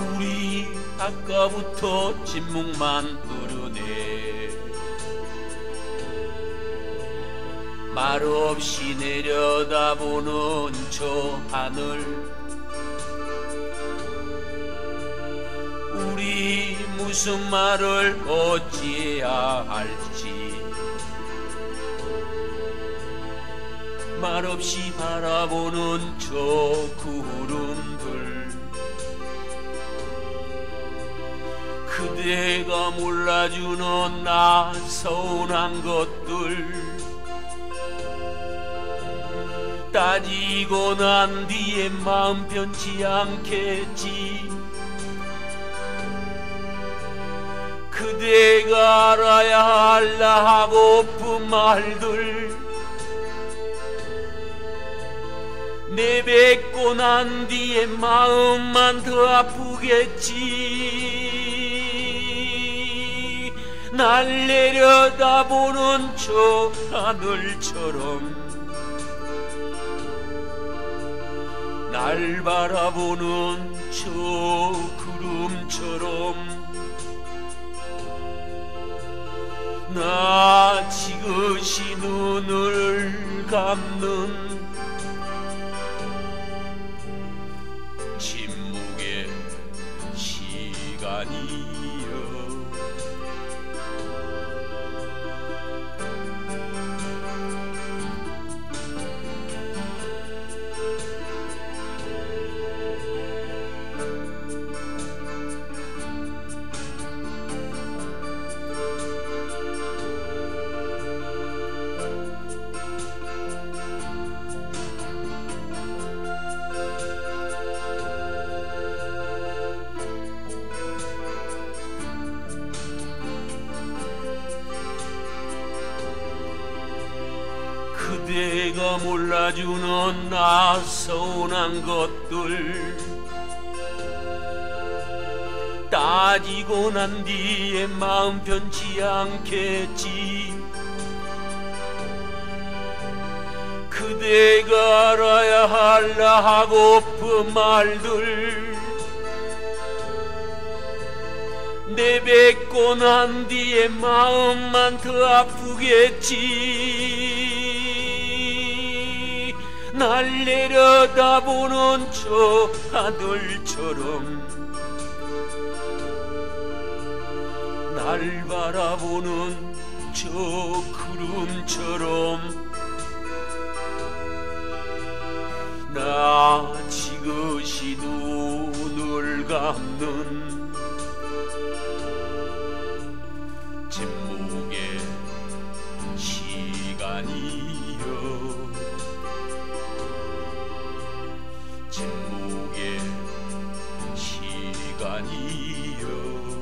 우리 아까부터 침묵만 흐르네. 말없이 내려다보는 저 하늘. 우리 무슨 말을 어찌해야 할지. 말없이 바라보는 저 구름들 그대가 몰라주는 나 서운한 것들. 따지고 난 뒤에 마음 변치 않겠지. 그대가 알아야 할라 하고픈 말들. 내뱉고 난 뒤에 마음만 더 아프겠지 날 내려다보는 저 하늘처럼 날 바라보는 저 구름처럼 나 지그시 눈을 감는 침묵의 시간이 여 그대가 몰라주는 나 서운한 것들. 따지고 난 뒤에 마음 변치 않겠지. 그대가 알아야 할라 하고픈 말들. 내뱉고 난 뒤에 마음만 더 아프겠지 날 내려다보는 저 하늘처럼 날 바라보는 저 구름처럼 나 지그시 눈을 감는 danio